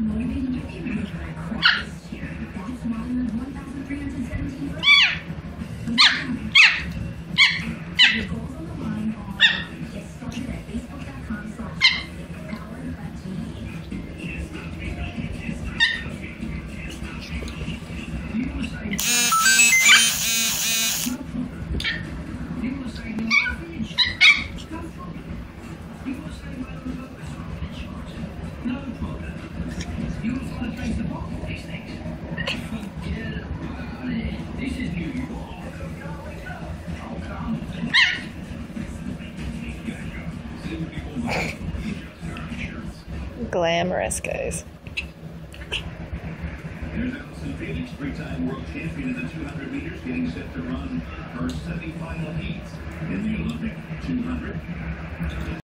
motivated you can be this year. That's why you're 1,317 votes. Goals on the line are get started at facebook.com slash powered by No problem. You want Forget about it. This is New York. Glamorous, guys. There's Allison Felix, three-time world champion in the 200 meters, getting set to run her semifinal in the Olympic 200.